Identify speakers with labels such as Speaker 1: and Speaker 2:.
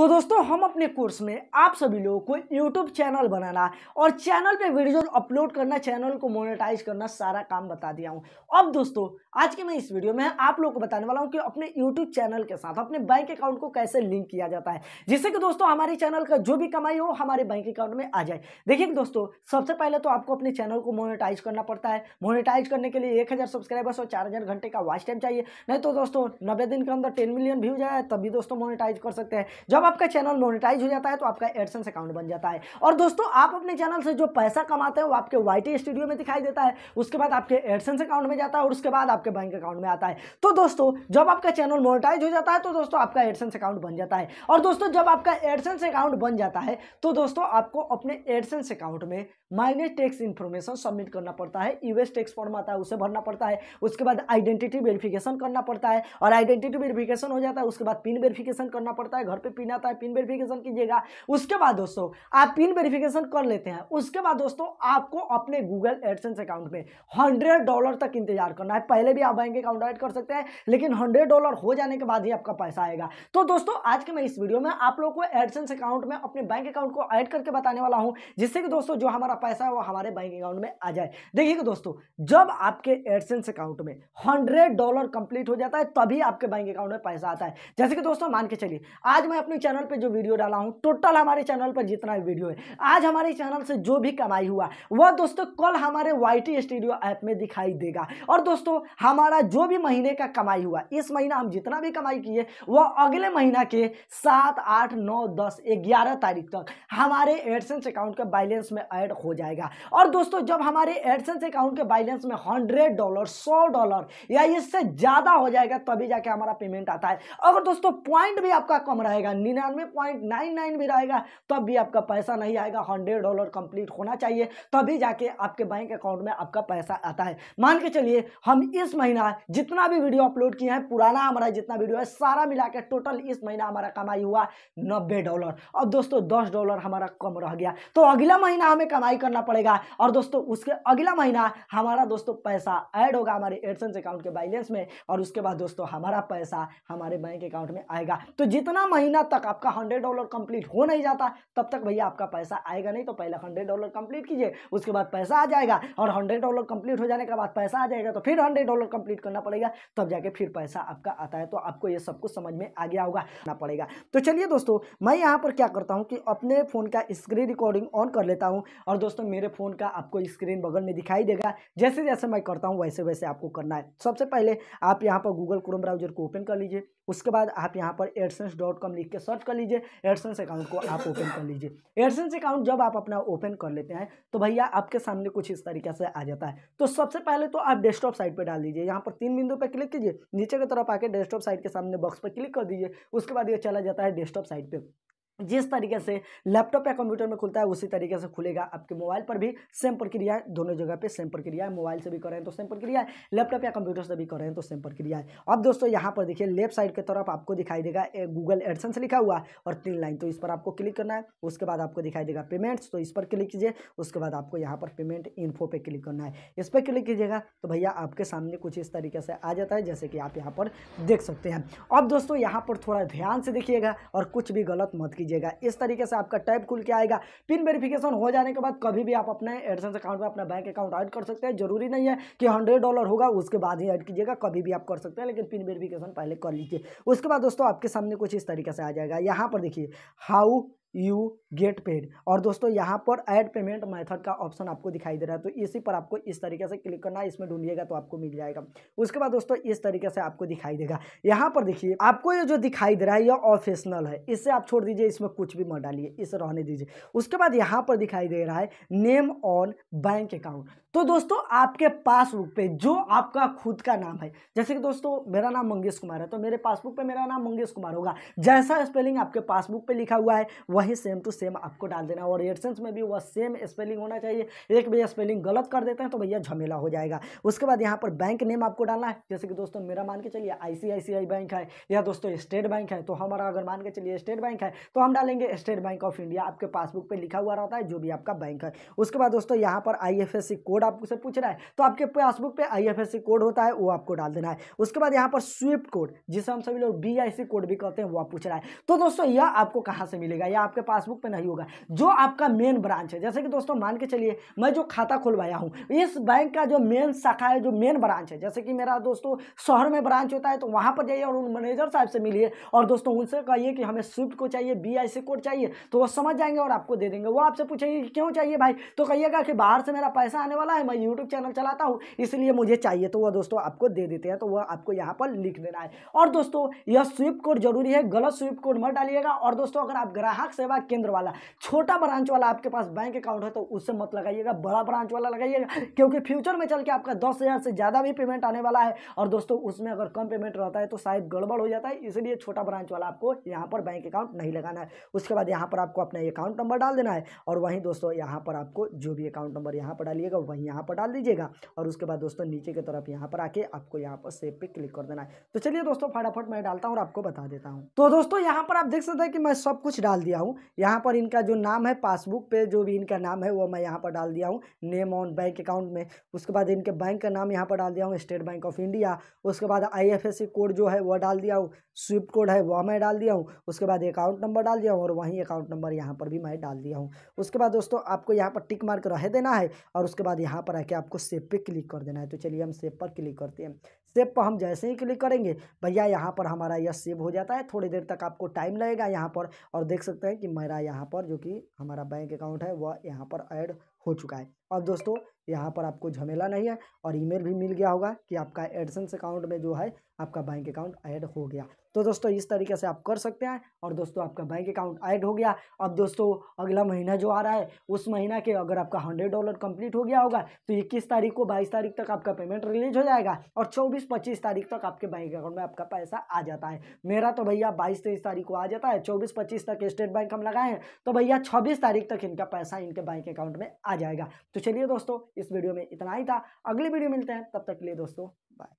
Speaker 1: तो दोस्तों, हम अपने कोर्स में आप सभी लोगों को यूट्यूब चैनल बनाना और चैनल पे वीडियो अपलोड करना चैनल को मोनेटाइज करना सारा काम बता दिया हूँ। अब दोस्तों, आज के मैं इस वीडियो में आप लोगों को बताने वाला हूँ कि अपने यूट्यूब चैनल के साथ अपने बैंक अकाउंट को कैसे लिंक किया जाता है। जिससे कि दोस्तों, हमारे चैनल का जो भी कमाई हो, हमारे बैंक अकाउंट में आ जाए। देखिए दोस्तों, सबसे पहले तो आपको अपने चैनल को मोनिटाइज करना पड़ता है। मोनिटाइज करने के लिए एक हज़ार सब्सक्राइबर्स और चार हज़ार घंटे का वॉच टाइम चाहिए। नहीं तो दोस्तों, नब्बे दिन के अंदर टेन मिलियन व्यू जाए, तभी दोस्तों मोनिटाइज कर सकते हैं। जब आपका चैनल मोनिटाइज हो जाता है तो आपका एडसेंस अकाउंट बन जाता है। और दोस्तों, आप अपने चैनल से जो पैसा कमाते हैं, वो आपके वाई स्टूडियो में दिखाई देता है। उसके बाद आपके एडसेंस अकाउंट में जाता है, और उसके बाद आपके बैंक अकाउंट में आता है। तो दोस्तों, जब आपका चैनल मोनेटाइज हो जाता है तो दोस्तों, आपका एडसेंस अकाउंट बन जाता है। और दोस्तों, जब आपका एडसेंस अकाउंट बन जाता है तो दोस्तों, आपको अपने एडसेंस अकाउंट में माइनस टैक्स इन्फॉर्मेशन सबमिट करना पड़ता है। यूएस टैक्स फॉर्म आता है, उसे भरना पड़ता है। उसके बाद आइडेंटिटी वेरिफिकेशन करना पड़ता है। और आइडेंटिटी वेरिफिकेशन हो जाता है, उसके बाद पिन वेरिफिकेशन करना पड़ता है। घर पे पिन आता है पिन वेरिफिकेशन कीजिएगा। उसके बाद दोस्तों, आप पिन वेरिफिकेशन कर लेते हैं। उसके बाद दोस्तों, आपको अपने गूगल एडसेंस अकाउंट में हंड्रेड डॉलर तक इंतज़ार करना है। पहले भी आप बैंक अकाउंट ऐड कर सकते हैं, लेकिन हंड्रेड डॉलर हो जाने के बाद ही आपका पैसा आएगा। तो दोस्तों, आज के मैं इस वीडियो में आप लोग को एडसेंस अकाउंट में अपने बैंक अकाउंट को ऐड करके बताने वाला हूँ, जिससे कि दोस्तों, जो हमारा पैसा है वो हमारे बैंक अकाउंट में आ जाए। देखिएगा दोस्तों, जब आपके एडसेंस अकाउंट में हंड्रेड डॉलर कंप्लीट हो जाता है, तभी आपके बैंक अकाउंट में पैसा आता है। जैसे कि दोस्तों, मान के चलिए, आज मैं अपने चैनल पर जो वीडियो डाला हूँ टोटल हमारे चैनल पर जितना भी वीडियो है, आज हमारे चैनल से जो भी कमाई हुआ, वह दोस्तों कल हमारे YT स्टूडियो ऐप में दिखाई देगा। और दोस्तों, हमारा जो भी महीने का कमाई हुआ, इस महीना हम जितना भी कमाई किए, वह अगले महीना के सात, आठ, नौ, दस, ग्यारह तारीख तक हमारे एडसेंस अकाउंट के बैलेंस में ऐड हो जाएगा। और दोस्तों, जब हमारे एडसेंस अकाउंट के बैलेंस में हंड्रेड डॉलर सौ डॉलर या इससे ज़्यादा हो जाएगा, तभी जाके हमारा पेमेंट आता है। अगर दोस्तों पॉइंट भी आपका कम रहेगा निन्यानवे पॉइंट नाइन नाइन भी रहेगा तब भी आपका पैसा नहीं आएगा। हंड्रेड डॉलर कंप्लीट होना चाहिए, तभी जाके आपके बैंक अकाउंट में आपका पैसा आता है। मान के चलिए, हम इस महीना जितना भी वीडियो अपलोड किए हैं, पुराना हमारा जितना वीडियो है, सारा मिला टोटल इस महीना हमारा कमाई हुआ नब्बे डॉलर। अब दोस्तों, दस डॉलर हमारा कम रह गया। तो अगला महीना हमें कमाई करना पड़ेगा। और दोस्तों, उसके अगला महीना हमारा दोस्तों पैसा ऐड होगा हमारे एडसेंस अकाउंट के बैलेंस में, और उसके बाद दोस्तों हमारा पैसा हमारे बैंक अकाउंट में आएगा। तो जितना महीना तक आपका हंड्रेड डॉलर कंप्लीट हो नहीं जाता, तब तक भैया आपका पैसा आएगा नहीं तो पहले हंड्रेड डॉलर कंप्लीट कीजिए, उसके बाद पैसा आ जाएगा और हंड्रेड डॉलर कंप्लीट हो जाने के बाद पैसा आ जाएगा तो फिर हंड्रेड डॉलर कंप्लीट करना पड़ेगा, तब जाके फिर पैसा आपका आता है तो आपको ये सब कुछ समझ में आ गया होगा ना पड़ेगा। तो चलिए दोस्तों, मैं यहाँ पर क्या करता हूँ कि अपने फ़ोन का स्क्रीन रिकॉर्डिंग ऑन कर लेता हूँ, और दोस्तों मेरे फ़ोन का आपको स्क्रीन बगल में दिखाई देगा, जैसे जैसे मैं करता हूँ, वैसे वैसे आपको करना है। सबसे पहले आप यहाँ पर गूगल क्रोम ब्राउज़र को ओपन कर लीजिए, उसके बाद आप यहाँ पर एडसेंस लिख के सर्च कर लीजिए एडसेंस अकाउंट को आप ओपन कर लीजिए। एडसेंस अकाउंट जब आप अपना ओपन कर लेते हैं तो भैया आपके सामने कुछ इस तरीके से आ जाता है। तो सबसे पहले तो आप डेस्कटॉप साइट पर डाल दीजिए। यहाँ पर तीन बिंदु पर क्लिक कीजिए। नीचे की तरफ़ आके डेस्कटॉप साइट के सामने बॉक्स पर क्लिक कर दीजिए। उसके बाद ये चला जाता है डेस्कटॉप साइट पर जिस तरीके से लैपटॉप या कंप्यूटर में खुलता है, उसी तरीके से खुलेगा आपके मोबाइल पर भी। सेम प्रक्रिया है, दोनों जगह पे सेम प्रक्रिया है, मोबाइल से भी करें तो सेम प्रक्रिया है, लैपटॉप या कंप्यूटर से भी करें तो सेम प्रक्रिया है। अब दोस्तों, यहाँ पर देखिए, लेफ़्ट साइड की तरफ़ आपको दिखाई देगा गूगल एडसेंस लिखा हुआ और तीन लाइन तो इस पर आपको क्लिक करना है, उसके बाद आपको दिखाई देगा पेमेंट्स तो इस पर क्लिक कीजिए, उसके बाद आपको यहाँ पर पेमेंट इन्फो पर क्लिक करना है। इस पर क्लिक कीजिएगा तो भैया आपके सामने कुछ इस तरीके से आ जाता है, जैसे कि आप यहाँ पर देख सकते हैं। अब दोस्तों, यहाँ पर थोड़ा ध्यान से देखिएगा और कुछ भी गलत मत कीजिएगा। इस तरीके से आपका टैब खुल के आएगा। पिन वेरिफिकेशन हो जाने के बाद कभी भी आप अपने एडसेंस अकाउंट में अपना बैंक अकाउंट ऐड कर सकते हैं। ज़रूरी नहीं है कि हंड्रेड डॉलर होगा, उसके बाद ही ऐड कीजिएगा। कभी भी आप कर सकते हैं, लेकिन पिन वेरिफिकेशन पहले कर लीजिए। उसके बाद दोस्तों, आपके सामने कुछ इस तरीके से आ जाएगा। यहाँ पर देखिए हाउ यू गेट पेड। और दोस्तों, यहाँ पर ऐड पेमेंट मेथड का ऑप्शन आपको दिखाई दे रहा है तो इसी पर आपको इस तरीके से क्लिक करना इसमें ढूंढिएगा तो आपको मिल जाएगा। उसके बाद दोस्तों, इस तरीके से आपको दिखाई देगा। यहाँ पर देखिए, आपको ये जो दिखाई दे रहा है, यह ऑफिशनल है इससे आप छोड़ दीजिए, इसमें कुछ भी मत डालिए, इसे रहने दीजिए। उसके बाद यहाँ पर दिखाई दे रहा है, नेम ऑन बैंक अकाउंट। तो दोस्तों, आपके पासबुक पे जो आपका खुद का नाम है, जैसे कि दोस्तों, मेरा नाम मंगेश कुमार है तो मेरे पासबुक पे मेरा नाम मंगेश कुमार होगा। जैसा स्पेलिंग आपके पासबुक पे लिखा हुआ है वही सेम टू सेम आपको डाल देना और एडसेंस में भी वह सेम स्पेलिंग होना चाहिए। एक भी स्पेलिंग गलत कर देते हैं तो भैया झमेला हो जाएगा। उसके बाद यहाँ पर बैंक नेम आपको डालना है। जैसे कि दोस्तों, मेरा मान के चलिए आईसीआईसीआई बैंक है, या दोस्तों स्टेट बैंक है तो हमारा अगर मान के चलिए स्टेट बैंक है तो हम डालेंगे स्टेट बैंक ऑफ़ इंडिया आपके पासबुक पर लिखा हुआ रहता है, जो भी आपका बैंक है। उसके बाद दोस्तों, यहाँ पर आईएफएससी कोड आपसे पूछ रहा है तो आपके पासबुक पर आई कोड होता है, वो आपको डाल देना है। उसके बाद यहाँ पर स्विफ्ट कोड जिसे हम सभी लोग बीआईसी कोड भी कहते हैं, वो आप पूछ रहा है। तो दोस्तों, यह आपको कहाँ से मिलेगा? यह आपके पासबुक पे नहीं होगा, जो आपका मेन ब्रांच है। जैसे कि दोस्तों, मान के चलिए, मैं जो खाता खुलवाया हूँ, इस बैंक का जो मेन शाखा है, जो मेन ब्रांच है, जैसे कि मेरा दोस्तों, शहर में ब्रांच होता है तो वहाँ पर जाइए और उन मैनेजर साहब से मिलिए और दोस्तों, उनसे कहिए कि हमें स्विफ्ट को चाहिए बी आई सी कोड चाहिए तो वो समझ जाएँगे और आपको दे देंगे। वो आपसे पूछेंगे कि क्यों चाहिए भाई? तो कहिएगा कि बाहर से मेरा पैसा आने वाला है, मैं यूट्यूब चैनल चलाता हूँ, इसलिए मुझे चाहिए तो वह दोस्तों आपको दे देते हैं तो वह आपको यहाँ पर लिख देना है। और दोस्तों, यह स्विफ्ट कोड ज़रूरी है, गलत स्विफ्ट कोड मत डालिएगा। और दोस्तों, अगर आप ग्राहक सेवा केंद्र वाला। छोटा ब्रांच वाला आपके पास बैंक अकाउंट है तो उससे मत लगाइएगा, बड़ा ब्रांच वाला लगाइएगा, क्योंकि फ्यूचर में चल के आपका दस हज़ार से ज़्यादा भी पेमेंट आने वाला है। और दोस्तों, उसमें अगर कम पेमेंट रहता है तो शायद गड़बड़ हो जाता है, इसलिए छोटा ब्रांच वाला आपको यहाँ पर बैंक अकाउंट नहीं लगाना है। उसके बाद यहाँ पर आपको अपना अकाउंट नंबर डाल देना है, और वहीं दोस्तों, यहाँ पर आपको जो भी अकाउंट नंबर यहाँ पर डालिएगा, वहीं यहाँ पर डाल दीजिएगा, और उसके बाद दोस्तों, नीचे की तरफ़ यहाँ पर आके आपको यहाँ पर सेव पे क्लिक कर देना है। तो चलिए दोस्तों, फटाफट मैं डालता हूँ और आपको बता देता हूँ। तो दोस्तों, यहाँ पर आप देख सकते हैं कि मैं सब कुछ डाल दिया हूँ। यहाँ पर इनका जो नाम है, पासबुक पे जो भी इनका नाम है, वो मैं यहाँ पर डाल दिया हूँ। नेम ऑन बैंक अकाउंट में। उसके बाद इनके बैंक का नाम यहाँ पर डाल दिया हूँ, स्टेट बैंक ऑफ़ इंडिया। उसके बाद आई कोड जो है वह डाल दिया हूँ। स्विफ्ट कोड है वह मैं डाल दिया हूँ। उसके बाद अकाउंट नंबर डाल दिया हूँ और वहीं अकाउंट नंबर यहाँ पर भी मैं डाल दिया हूँ। उसके बाद दोस्तों, आपको यहाँ पर टिक मार्क रह देना है और उसके बाद यहाँ पर आके आपको सेव पे क्लिक कर देना है। तो चलिए हम सेव पर क्लिक करते हैं। सेव पर हम जैसे ही क्लिक करेंगे, भैया यहाँ पर हमारा यह सेव हो जाता है। थोड़ी देर तक आपको टाइम लगेगा यहाँ पर और देख सकते हैं कि मेरा यहाँ पर जो कि हमारा बैंक अकाउंट है, वह यहाँ पर ऐड हो चुका है। अब दोस्तों, यहाँ पर आपको झमेला नहीं है और ईमेल भी मिल गया होगा कि आपका एडसेंस अकाउंट में जो है, आपका बैंक अकाउंट ऐड हो गया। तो दोस्तों, इस तरीके से आप कर सकते हैं। और दोस्तों, आपका बैंक अकाउंट ऐड हो गया। अब दोस्तों, अगला महीना जो आ रहा है, उस महीना के अगर आपका हंड्रेड डॉलर कंप्लीट हो गया होगा तो इक्कीस तारीख को बाईस तारीख तक आपका पेमेंट रिलीज़ हो जाएगा और चौबीस पच्चीस तारीख तक आपके बैंक अकाउंट में आपका पैसा आ जाता है। मेरा तो भैया बाईस तेईस तारीख को आ जाता है, चौबीस पच्चीस तक स्टेट बैंक हम लगाए हैं तो भैया छब्बीस तारीख तक इनका पैसा इनके बैंक अकाउंट में आ जाएगा। तो चलिए दोस्तों, इस वीडियो में इतना ही था। अगली वीडियो मिलते हैं, तब तक के लिए दोस्तों बाय